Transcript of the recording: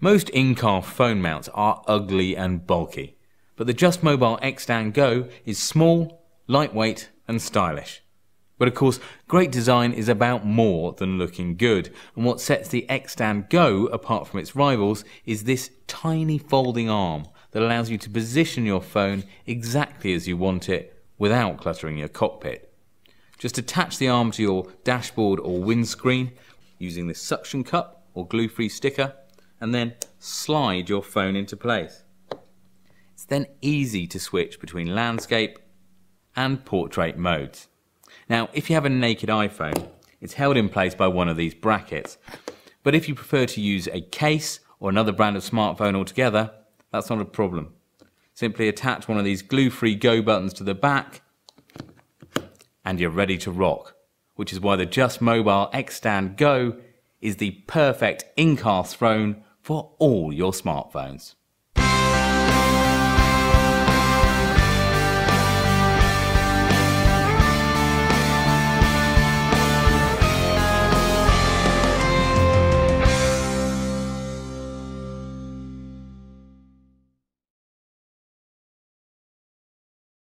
Most in-car phone mounts are ugly and bulky, but the Just Mobile Xtand Go is small, lightweight and stylish. But of course, great design is about more than looking good, and what sets the Xtand Go apart from its rivals is this tiny folding arm that allows you to position your phone exactly as you want it without cluttering your cockpit. Just attach the arm to your dashboard or windscreen using this suction cup or glue-free sticker and then slide your phone into place. It's then easy to switch between landscape and portrait modes. Now, if you have a naked iPhone, it's held in place by one of these brackets. But if you prefer to use a case or another brand of smartphone altogether, that's not a problem. Simply attach one of these glue-free go buttons to the back and you're ready to rock, which is why the Just Mobile Xtand Go is the perfect in-car throne for all your smartphones.